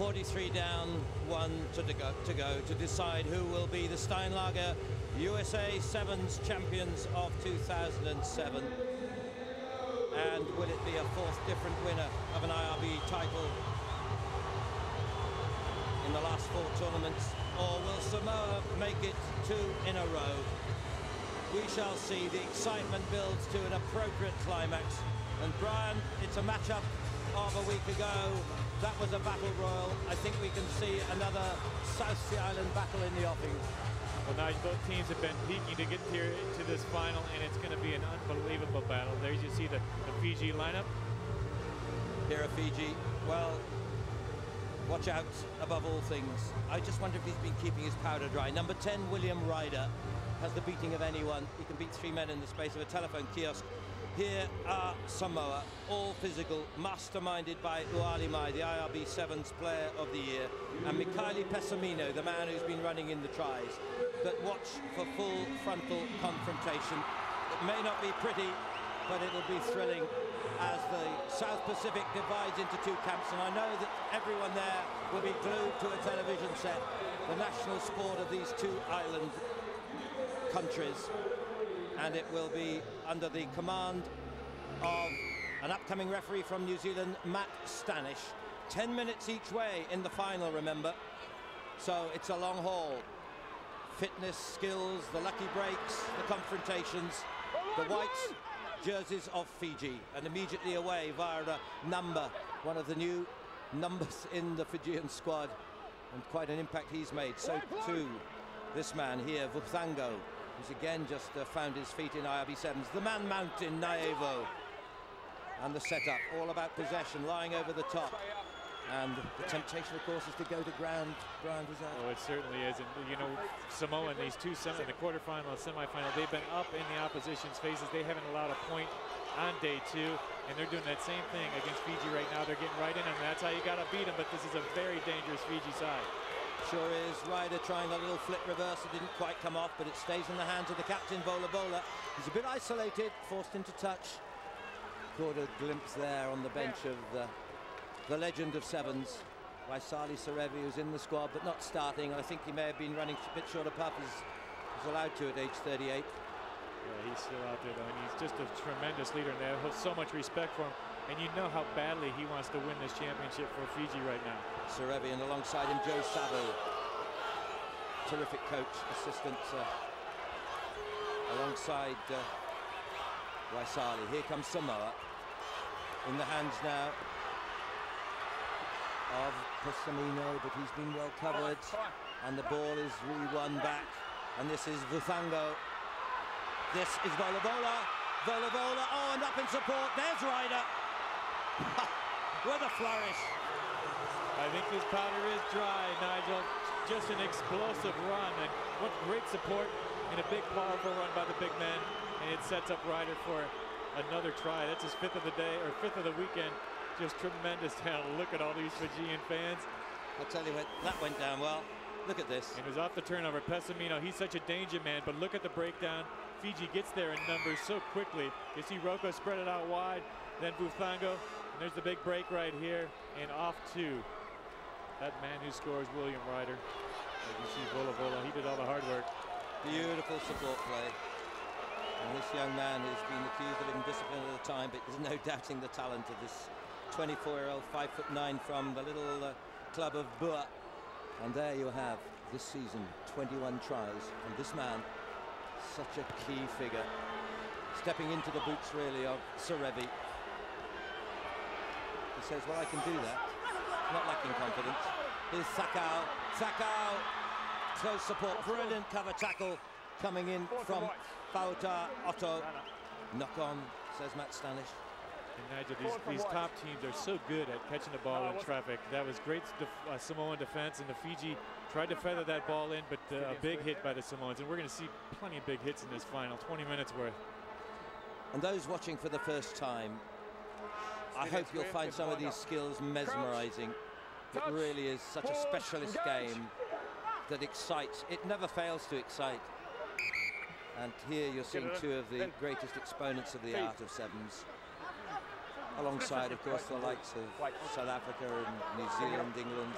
43 down, one to go, to go to decide who will be the Steinlager USA Sevens champions of 2007. And will it be a fourth different winner of an IRB title in the last four tournaments? Or will Samoa make it two in a row? We shall see. The excitement builds to an appropriate climax. And Brian, it's a matchup of a week ago. That was a battle royal. I think we can see another South Sea Island battle in the offing. Well, now both teams have been peaking to get here to this final, and it's going to be an unbelievable battle. There you see the, the Fiji lineup. Here are Fiji. Well, watch out above all things. I just wonder if he's been keeping his powder dry. Number 10, William Ryder, has the beating of anyone. He can beat three men in the space of a telephone kiosk. Here are Samoa, all physical, masterminded by Uale Mai, the IRB Sevens Player of the Year, and Mikaele Pesamino, the man who's been running in the tries. But watch for full frontal confrontation. It may not be pretty, but it'll be thrilling as the South Pacific divides into two camps. And I know that everyone there will be glued to a television set, the national sport of these two island countries and it will be under the command of an upcoming referee from New Zealand, Matt Stanish. 10 minutes each way in the final, remember. So it's a long haul. Fitness, skills, the lucky breaks, the confrontations, the white jerseys of Fiji, and immediately away via a number, one of the new numbers in the Fijian squad, and quite an impact he's made. So too, this man here, Vuthango, who's again just uh, found his feet in IRB7s. The man mountain, Naevo. And the setup, all about possession, lying over the top. And the temptation, of course, is to go to ground. Ground is. Oh, it certainly is. And, you know, Samoa in these two, sem- in the quarterfinal and semifinal, they've been up in the opposition's faces. They haven't allowed a point on day two, and they're doing that same thing against Fiji right now. They're getting right in them. That's how you got to beat them, but this is a very dangerous Fiji side. Sure is. Ryder trying a little flip reverse. It didn't quite come off, but it stays in the hands of the captain, Vola Vola. He's a bit isolated, forced into touch. Caught a glimpse there on the bench of the, the legend of sevens. Waisale Serevi, who's in the squad, but not starting. I think he may have been running a bit short of puff, as was allowed to at age 38. Yeah, he's still out there, though, and he's just a tremendous leader, and they have so much respect for him. And you know how badly he wants to win this championship for Fiji right now. Serevi and alongside him Joe Savo. Terrific coach, assistant uh, alongside uh, Waisale. Here comes Samoa. In the hands now of Pesamino, but he's been well covered. And the ball is re-won back. And this is Vuthango. This is Volavola. Volavola. Oh, and up in support. There's Ryder. With a flourish. I think this powder is dry, Nigel. Just an explosive run, and what great support and a big, powerful run by the big man. And it sets up Ryder for another try. That's his fifth of the day, or fifth of the weekend. Just tremendous talent. Look at all these Fijian fans. I'll tell you what, that went down well. Look at this. And it was off the turnover. Pesamino, he's such a danger man, but look at the breakdown. Fiji gets there in numbers so quickly. You see Roko spread it out wide, then and there's the big break right here, and off to that man who scores, William Ryder. As you see Vola Vola, he did all the hard work. Beautiful support play. And this young man has been accused of indiscipline at the time, but there's no doubting the talent of this 24-year-old, five foot nine from the little uh, club of Bua. And there you have this season 21 tries from this man, such a key figure, stepping into the boots really of Serevi. He says, well, I can do that. Not lacking confidence. Here's Sakau. Sakau, close support, brilliant cover tackle coming in from Fauta Otto. Knock on, says Matt Stanish. And Nigel, these, these top teams are so good at catching the ball in traffic. That was great def uh, Samoan defense, and the Fiji tried to feather that ball in, but uh, a big hit by the Samoans. And we're going to see plenty of big hits in this final, 20 minutes worth. And those watching for the first time, I hope you'll find some of these skills mesmerizing. It really is such a specialist game that excites. It never fails to excite. And here you're seeing two of the greatest exponents of the art of sevens. alongside, of course, the likes of South Africa and New Zealand, England,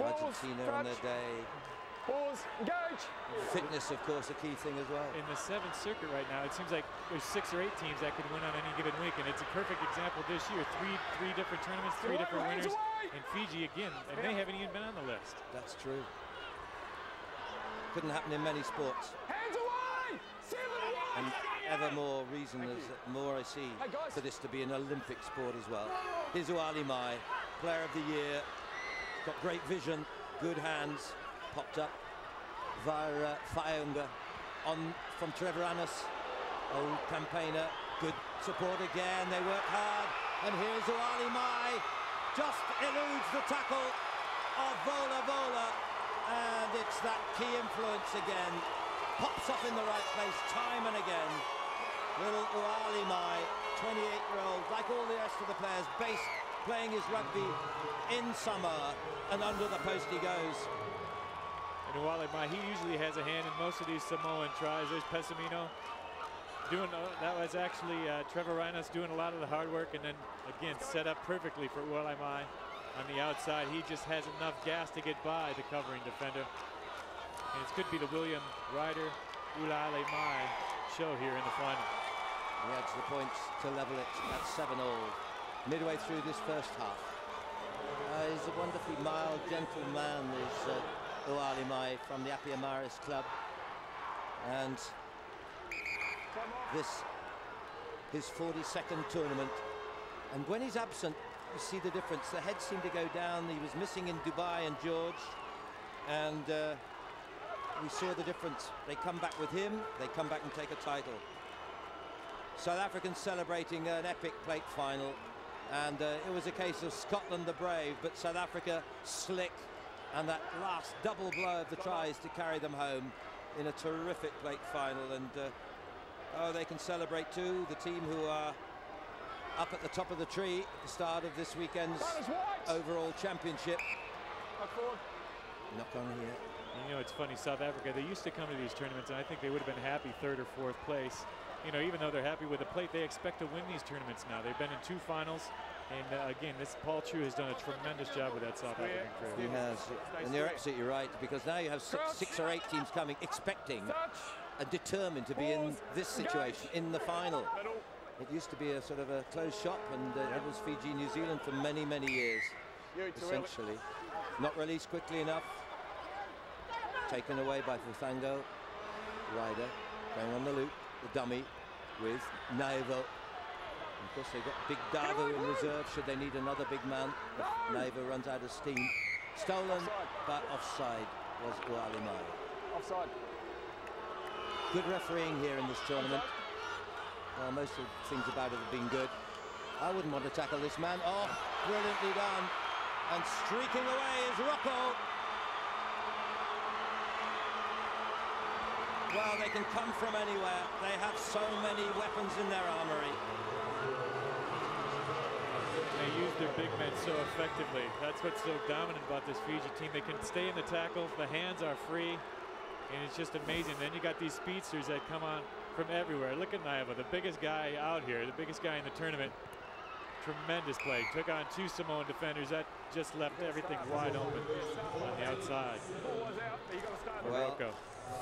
Argentina on their day. Pause, engage. Fitness, of course, a key thing as well. In the seventh circuit right now, it seems like there's six or eight teams that could win on any given week, and it's a perfect example this year. Three, three different tournaments, three different winners, and Fiji again, and they haven't even been on the list. That's true. Couldn't happen in many sports. Hands away! Seven And ever more reason as more I see for this to be an Olympic sport as well. Oh. Here's Uale Mai, player of the year. Got great vision, good hands, popped up via uh, Faunga on from Trevor Annis, old campaigner. Good support again. They work hard, and here's Uale Mai, just eludes the tackle of Vola Vola, and it's that key influence again. Pops up in the right place time and again. Little Uale Mai, 28-year-old, like all the rest of the players, based playing his rugby in summer, and under the post he goes. Uale Mai, he usually has a hand in most of these Samoan tries. There's Pesamino doing, uh, that was actually uh, Trevor Rhinos doing a lot of the hard work and then again set up perfectly for Uale Mai on the outside. He just has enough gas to get by the covering defender. And it could be the William Ryder Uale Mai show here in the final. He adds the points to level it at 7 all. Midway through this first half. Uh, he's a wonderfully mild, gentle man, is uh, Uale Mai from the Apia Marist club. And this, his 42nd tournament. And when he's absent, you see the difference. The heads seem to go down. He was missing in Dubai and George. And uh, we saw the difference. They come back with him, they come back and take a title. South Africans celebrating an epic plate final. And uh, it was a case of Scotland the brave, but South Africa slick. And that last double blow of the tries to carry them home in a terrific plate final. And uh, oh, they can celebrate too. The team who are up at the top of the tree at the start of this weekend's overall championship. Knock on here. You know, it's funny, South Africa, they used to come to these tournaments, and I think they would have been happy third or fourth place. You know, even though they're happy with the plate, they expect to win these tournaments now. They've been in two finals, and uh, again, this Paul Treu has done a tremendous job with that South African crew. He has, and you're absolutely right, because now you have six, six or eight teams coming, expecting and determined to be in this situation, in the final. It used to be a sort of a closed shop, and uh, it was Fiji, New Zealand for many, many years, essentially. Not released quickly enough. Taken away by Futhango. Ryder going on the loop, the dummy with Naivo. Of course, they've got Big Davo in reserve should they need another big man. If Naivo runs out of steam. Stolen, but offside was Uale Mai. Offside. Good refereeing here in this tournament. Well, most of the things about it have been good. I wouldn't want to tackle this man. Oh, brilliantly done. And streaking away is Roko. Well, they can come from anywhere. They have so many weapons in their armory. They use their big men so effectively. That's what's so dominant about this Fiji team. They can stay in the tackle. The hands are free. And it's just amazing. Then you got these speedsters that come on from everywhere. Look at Naiva, the biggest guy out here, the biggest guy in the tournament. Tremendous play. Took on two Samoan defenders. That just left everything wide open on the outside. Well,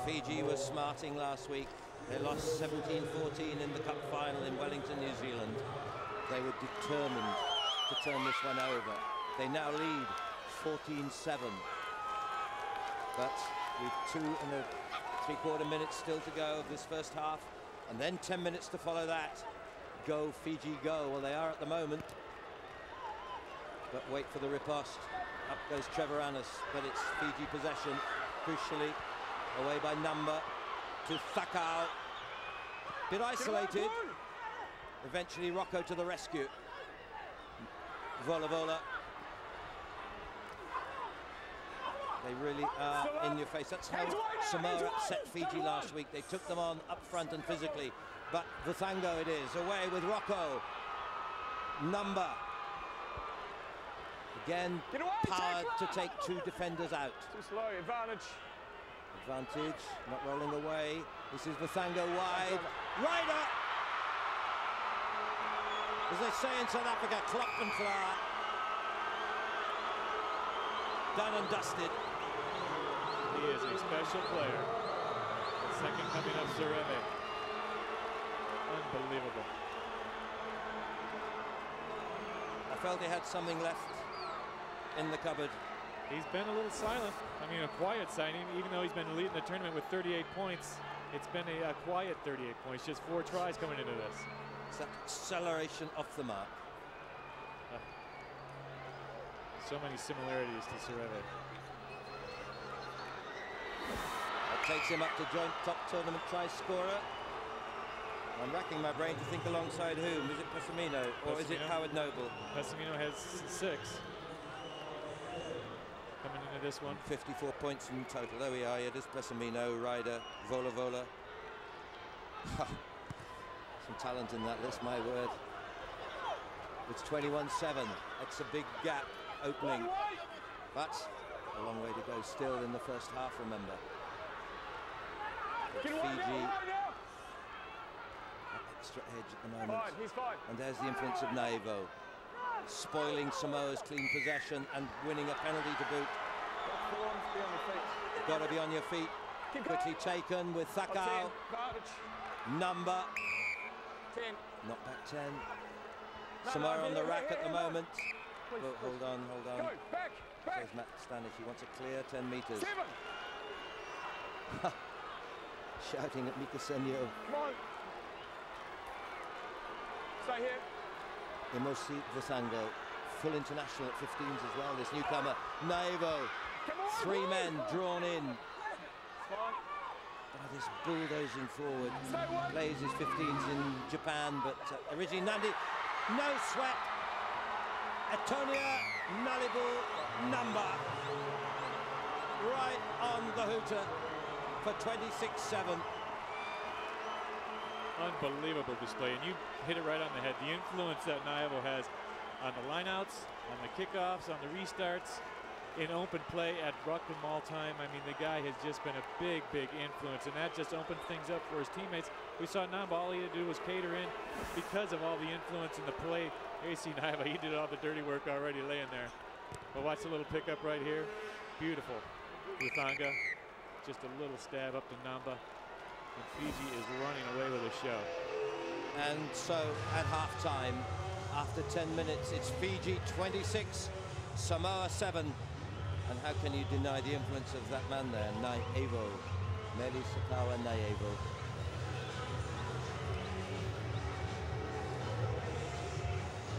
Fiji was smarting last week. They lost 17-14 in the cup final in Wellington, New Zealand. They were determined to turn this one over. They now lead 14-7. But with two and a three-quarter minutes still to go of this first half, and then 10 minutes to follow that. Go, Fiji, go. Well, they are at the moment. But wait for the riposte. Up goes Trevor Annis, but it's Fiji possession, crucially. Away by number to Thakau. Bit isolated. Eventually Roko to the rescue. Vola Vola. They really are in your face. That's how Samoa upset Fiji last week. They took them on up front and physically. But Vithango it is. Away with Roko. Number. Again, power to take two defenders out. Too slow, advantage. Advantage, not rolling away. This is Vithango wide. Ryder! As they say in South Africa, klop and klaar. Done and dusted. He is a special player. The second coming of Serevi. Unbelievable. I felt he had something left in the cupboard. He's been a little silent. I mean, a quiet signing, even though he's been leading the tournament with 38 points. It's been a, a quiet 38 points, just four tries coming into this. It's that acceleration off the mark. Uh, so many similarities to Serevi. That takes him up to joint top tournament try scorer. I'm racking my brain to think alongside whom. Is it Pesamino or is it Howard Noble? Pesamino has six. Coming into this one. 54 points in total. There we are. It is Pesamino, Ryder, Vola Vola. Some talent in that list, my word. It's 21-7. That's a big gap opening. But a long way to go still in the first half, remember. But Get away now, Fiji, away now. that extra edge at the moment. Fine, he's fine. And there's the influence of Naivo. Spoiling Samoa's clean possession and winning a penalty to boot. Forearms, be on your feet. Got to be on your feet. Keep Quickly going. taken with Up 10, Thakao. Number. 10. Not back 10. No, Samoa no, on the rack here, at the here, moment. Please, oh, Well, hold on, hold Go, on. back, back. Says Matt Stanish. He wants a clear 10 metres. Seven. Shouting at Mika Senyo. Come on. Stay here. Emosi Vasango. Full international at 15s as well. This newcomer. Naivo. Come on. Three men drawn in. By this bulldozing forward. Stay away. Plays his 15s in Japan, but uh, originally Nandi, no sweat. Etonia Nalibu number. Right on the hooter for 26-7. Unbelievable display, and you hit it right on the head. The influence that Naivo has on the lineouts, on the kickoffs, on the restarts, in open play at Ruckman all time. I mean, the guy has just been a big, big influence, and that just opened things up for his teammates. We saw Namba, all he had to do was cater in because of all the influence in the play. AC Naiva, he did all the dirty work already laying there. But watch the little pickup right here. Beautiful. Uthanga, just a little stab up to Namba. And Fiji is running away with the show. And so at half time, after 10 minutes, it's Fiji 26, Samoa 7. And how can you deny the influence of that man there, Naivo, Meli Sakawa Naivo.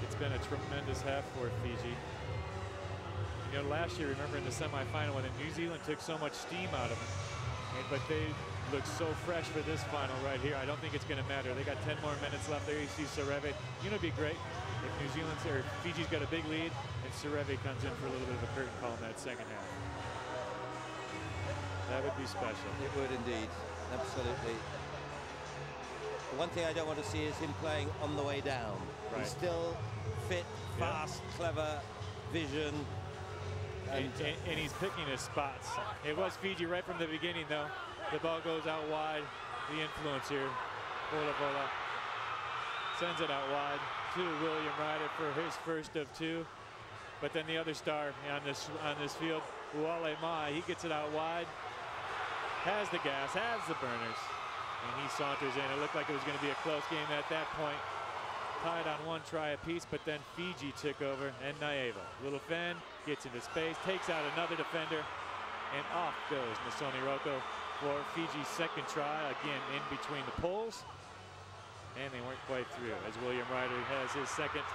It's been a tremendous half for Fiji. You know, last year, remember in the semifinal when New Zealand took so much steam out of them, but they look so fresh for this final right here. I don't think it's going to matter. They got 10 more minutes left there. You see Serevi. You know, it'd be great if New Zealand's or Fiji's got a big lead Serevi comes in for a little bit of a curtain call in that second half. That would be special. It would indeed, absolutely. The one thing I don't want to see is him playing on the way down. Right. He's still fit, Yeah. fast, clever, vision. And, And, and, and he's picking his spots. It was Fiji right from the beginning, though. The ball goes out wide. The influence here. Bola Bola sends it out wide to William Ryder for his first of two. But then the other star on this on this field, Uale Mai, he gets it out wide. Has the gas, has the burners. And he saunters in. It looked like it was going to be a close game at that point. Tied on one try apiece, but then Fiji took over and Naeva. Little Fen gets into space, takes out another defender, and off goes Nasoni Roko for Fiji's second try, again in between the poles. And they weren't quite through as William Ryder has his second.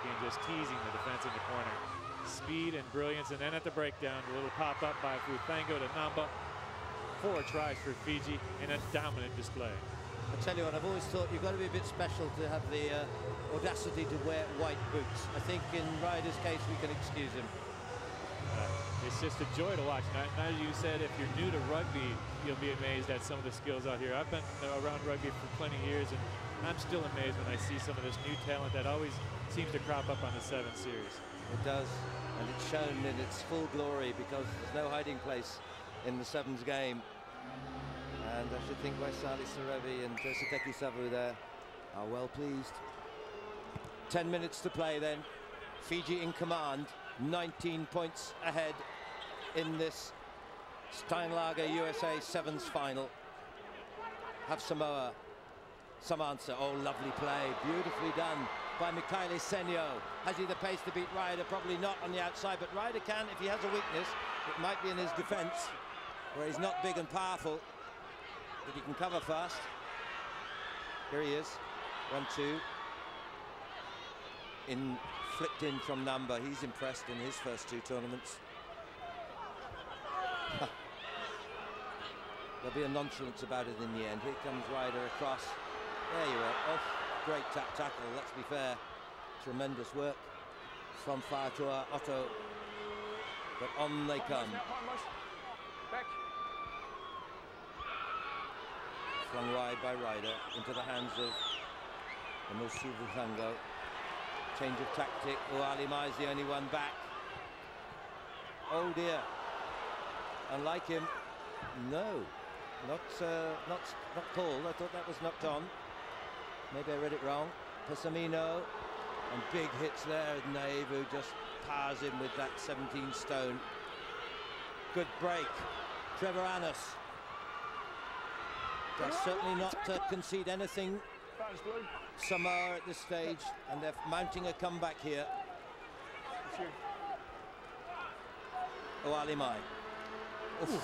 Again, just teasing the defense in the corner. Speed and brilliance, and then at the breakdown, a little pop-up by Futango to Namba. Four tries for Fiji in a dominant display. I tell you what, I've always thought you've got to be a bit special to have the uh, audacity to wear white boots. I think in Ryder's case, we can excuse him. Uh, it's just a joy to watch. Now, now you said if you're new to rugby, you'll be amazed at some of the skills out here. I've been around rugby for plenty of years, and I'm still amazed when I see some of this new talent that always seems to crop up on the seven series. It does, and it's shown in its full glory because there's no hiding place in the sevens game. And I should think Waisale Serevi and Joseph Savu there are well pleased. 10 minutes to play then. Fiji in command, 19 points ahead in this Steinlager USA Sevens final. Have Samoa some answer. Oh, lovely play, beautifully done by Mikaele Senio. Has he the pace to beat Ryder? Probably not on the outside, but Ryder can if he has a weakness. It might be in his defense, where he's not big and powerful, but he can cover fast. Here he is, one, two. In flicked in from number. He's impressed in his first two tournaments. There'll be a nonchalance about it in the end. Here comes Ryder across. There you are. Oh, great tap tackle, let's be fair. Tremendous work from Fa'atoa Otto. But on they come. Back. Flung wide by Ryder into the hands of Inosu Vufango. Change of tactic. Uali Mai is the only one back. Oh dear. Unlike him, no, not uh, not not called. I thought that was knocked on. Maybe I read it wrong. Pesamino and big hits there. Naivu just powers him with that 17 stone. Good break. Trevor Annis does certainly not to concede anything Thanks, Blue. Samoa at this stage, and they're mounting a comeback here. It's you. Oh, Mai. Oof, no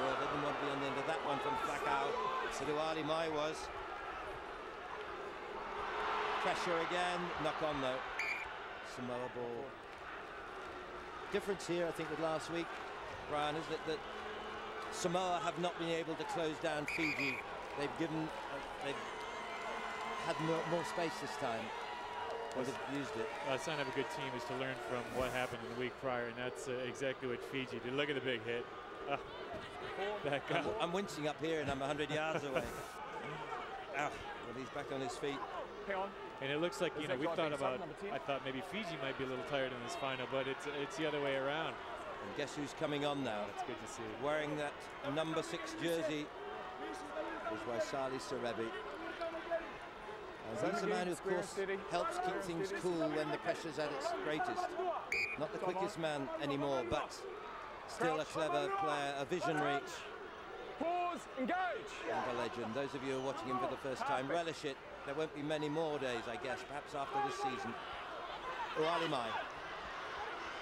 word. I didn't want to be on the end of that one from Flacao. But Uale Mai was. Pressure again. Knock on though. Samoa ball. Difference here, I think, with last week, Brian, is that, that Samoa have not been able to close down Fiji. They've given, uh, they've had more, more space this time. Or they've used it. Uh, sign of a good team is to learn from what happened in the week prior, and that's uh, exactly what Fiji did. Look at the big hit. Ah, back I'm. I'm wincing up here and I'm 100 yards away. Ow. Well, he's back on his feet. Hang on. And it looks like, you know, we thought about, I thought maybe Fiji might be a little tired in this final, but it's it's the other way around. And guess who's coming on now? That's good to see. Wearing that number six jersey is Waisale Serevi. And he's a man who, of course, helps keep things cool when the pressure's at its greatest. Not the quickest man anymore, but still a clever player, a visionary, Pause. Engage. and a legend. Those of you who are watching him for the first time, relish it. There won't be many more days, I guess, perhaps after this season. Uale Mai.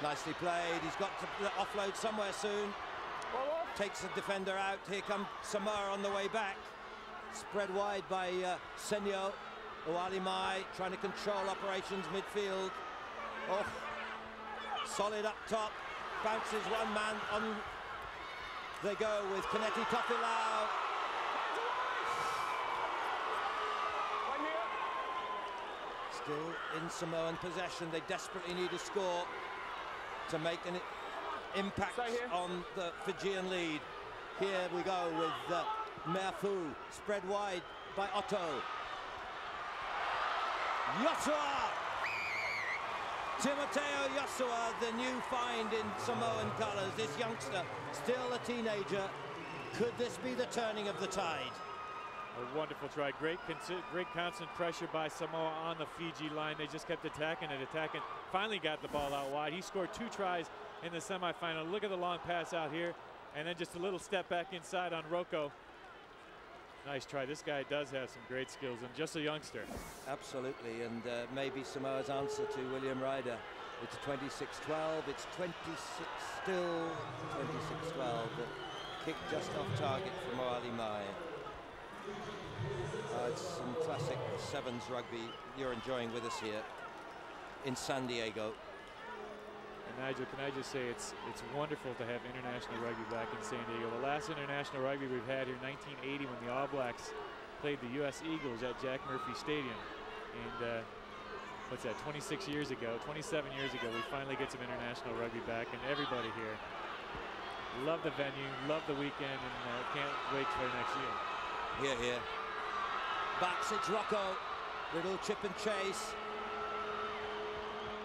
Nicely played. He's got to offload somewhere soon. Takes the defender out. Here comes Samar on the way back. Spread wide by uh, Senio. Uale Mai trying to control operations midfield. Oh, solid up top. Bounces one man on. They go with Kaneti Tofilau. Right here. Still in Samoan possession. They desperately need a score to make an impact on the Fijian lead. Here we go with uh, Meafu spread wide by Otto. Iosua! Timoteo Iosua, the new find in Samoan colours. This youngster, still a teenager. Could this be the turning of the tide? A wonderful try. Great, great constant pressure by Samoa on the Fiji line. They just kept attacking and attacking. Finally got the ball out wide. He scored two tries in the semifinal. Look at the long pass out here. And then just a little step back inside on Roko. Nice try. This guy does have some great skills and just a youngster. Absolutely, and uh, maybe Samoa's answer to William Ryder. It's 26-12, it's 26, still 26-12, but kick just off target from Uale Mai. Uh, it's some classic sevens rugby you're enjoying with us here in San Diego. And Nigel, can I just say it's it's wonderful to have international rugby back in San Diego. The last international rugby we've had here, 1980, when the All Blacks played the U.S. Eagles at Jack Murphy Stadium, and uh, what's that? 26 years ago, 27 years ago, we finally get some international rugby back, and everybody here love the venue, love the weekend, and uh, can't wait for next year. Here, here. Backs, it's Roko. Little chip and chase.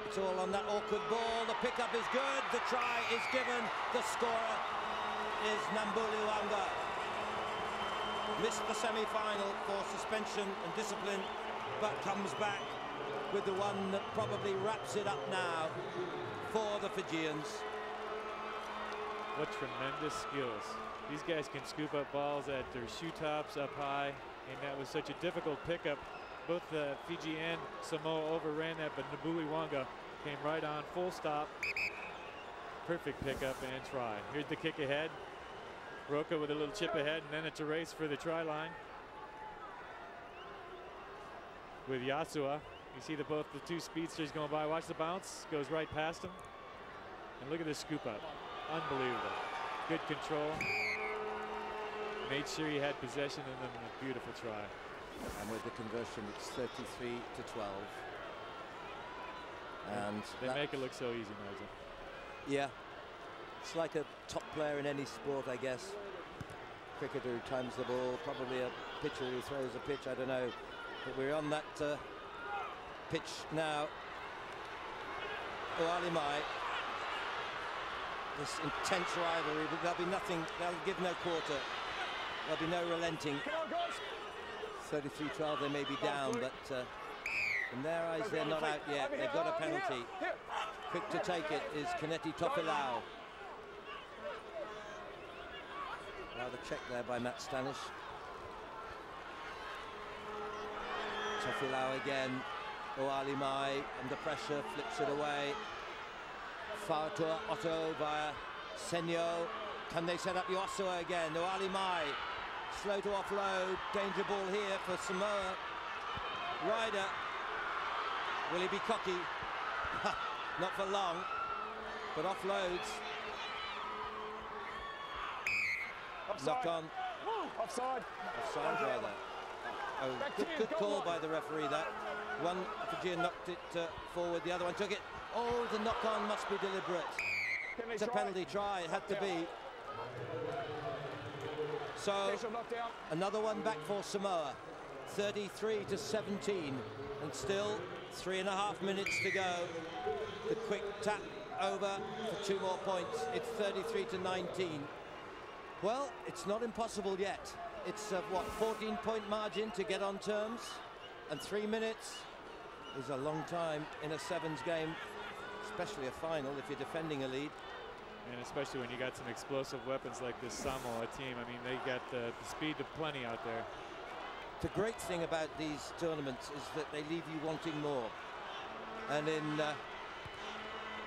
It's all on that awkward ball. The pickup is good. The try is given. The scorer is Nambulu Anga. Missed the semi-final for suspension and discipline, but comes back with the one that probably wraps it up now for the Fijians. What tremendous skills. These guys can scoop up balls at their shoe tops up high, and that was such a difficult pickup. Both uh, Fiji and Samoa overran that, but Nabuli Wanga came right on, full stop. Perfect pickup and try. Here's the kick ahead. Roca with a little chip ahead, and then it's a race for the try line. With Iosua, you see the both the two speedsters going by. Watch the bounce, goes right past him. And look at this scoop up. Unbelievable. Good control. Made sure he had possession and then a beautiful try. And with the conversion, it's 33 to 12. And They make it look so easy, Nigel. Yeah. It's like a top player in any sport, I guess. Cricketer who times the ball, probably a pitcher who throws a pitch, I don't know. But we're on that uh, pitch now. Uale Mai. This intense rivalry, but there'll be nothing, they'll give no quarter. There'll be no relenting. Come on, guys. 33-12, they may be down, but uh, in their eyes, they're not out yet. They've got a penalty. Quick to take it is Kaneti Topilau. Rather check there by Matt Stanish. Topilau again. Uale Mai under pressure, flips it away. Fatua Otto via Senyo. Can they set up Iosua again? Uale Mai slow to offload. Danger ball here for Samoa. Ryder. Will he be cocky? Not for long, but offloads. Offside. Knock on. Offside. Offside rather. Oh, good, good call by the referee that. One Fijian knocked it uh, forward, the other one took it. Oh, the knock on must be deliberate. It's a penalty try, it had to be. So another one back for Samoa. 33 to 17, and still three and a half minutes to go. The quick tap over for two more points. It's 33 to 19. Well, it's not impossible yet. It's a, what 14 point margin to get on terms, and three minutes is a long time in a sevens game, especially a final if you're defending a lead. And especially when you got some explosive weapons like this Samoa team. I mean, they got the, the speed to plenty out there. The great thing about these tournaments is that they leave you wanting more. And in uh,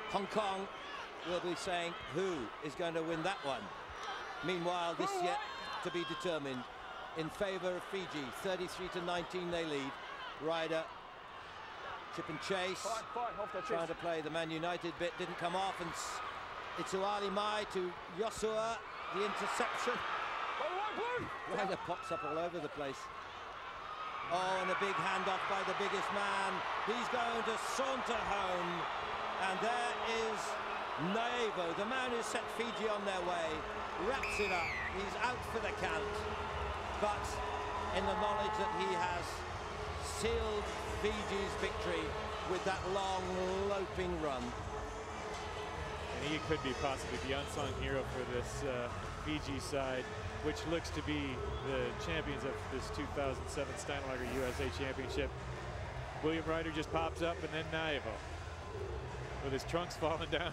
Hong Kong, we'll be saying who is going to win that one. Meanwhile, this yet to be determined in favour of Fiji. 33 to 19 they lead. Ryder, chip and chase, Fine, fine. Off trying to play the Man United bit, didn't come off. And it's Uale Mai to Iosua, the interception. By the white. Ryder pops up all over the place. Oh, and a big handoff by the biggest man. He's going to saunter home. And there is Naevo, the man who set Fiji on their way. Wraps it up. He's out for the count. But in the knowledge that he has sealed Fiji's victory with that long, loping run. And he could be possibly the unsung hero for this uh, Fiji side, which looks to be the champions of this 2007 Steinlager USA Championship. William Ryder just pops up, and then Naivo. With his trunks falling down,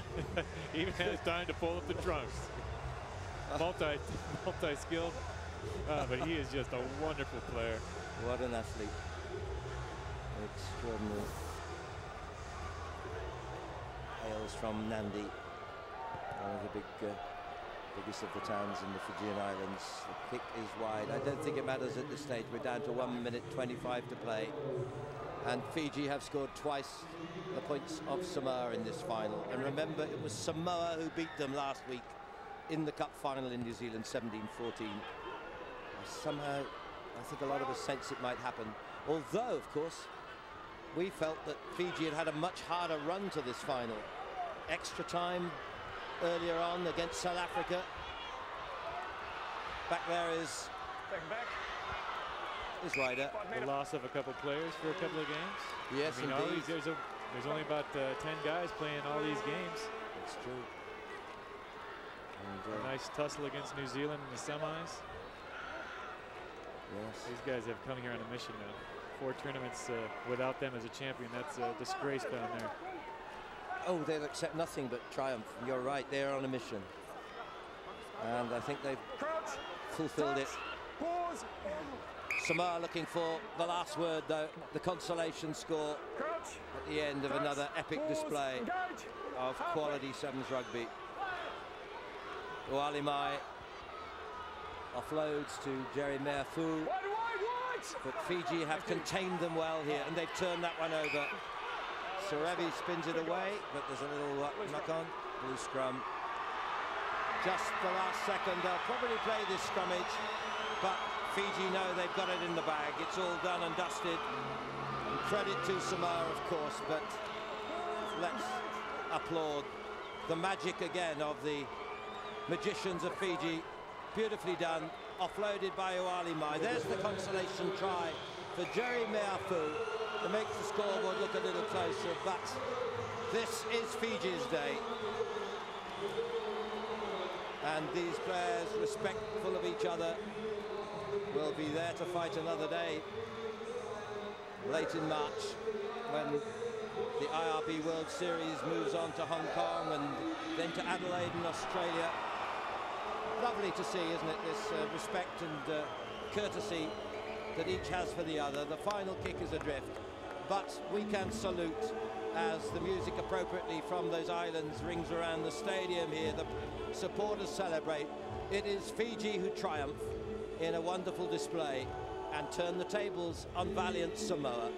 he even has time to pull up the trunks. Multi, multi-skilled, uh, but he is just a wonderful player. What an athlete. Extraordinary. Hails from Nandi, one of the big, uh, biggest of the towns in the Fijian Islands. The kick is wide. I don't think it matters at this stage. We're down to 1 minute 25 to play. And Fiji have scored twice the points of Samoa in this final. And remember, it was Samoa who beat them last week in the cup final in New Zealand 17-14. Somehow, I think a lot of us sense it might happen. Although, of course, we felt that Fiji had had a much harder run to this final. Extra time earlier on against South Africa. Back there is, Back and back. is Ryder. The loss of a couple players for a couple of games. Yes, I mean, indeed. these, there's, a, there's only about uh, 10 guys playing all these games. That's true. And, A uh, nice tussle against New Zealand in the semis. yes. These guys have come here on a mission now. Four tournaments uh, without them as a champion. That's a disgrace down there. Oh, they'll accept nothing but triumph. You're right, they're on a mission. And I think they've fulfilled it. Samar looking for the last word, though, the consolation score at the end of another epic display of quality sevens rugby. Uale Mai offloads to Jerry wide. But Fiji have contained them well here, and they've turned that one over. Serevi spins it away, but there's a little uh, knock on. Blue scrum. Just the last second. They'll probably play this scrummage, but Fiji know they've got it in the bag. It's all done and dusted. And credit to Samar, of course, but let's applaud the magic again of the magicians of Fiji. Beautifully done, offloaded by Uale Mai. There's the consolation try for Jerry Meafu to make the scoreboard look a little closer, but this is Fiji's day. And these players, respectful of each other, will be there to fight another day late in March when the IRB World Series moves on to Hong Kong and then to Adelaide in Australia. Lovely to see, isn't it, this uh, respect and uh, courtesy that each has for the other. The final kick is adrift, but we can salute as the music appropriately from those islands rings around the stadium here. The supporters celebrate. It is Fiji who triumph in a wonderful display and turn the tables on valiant Samoa.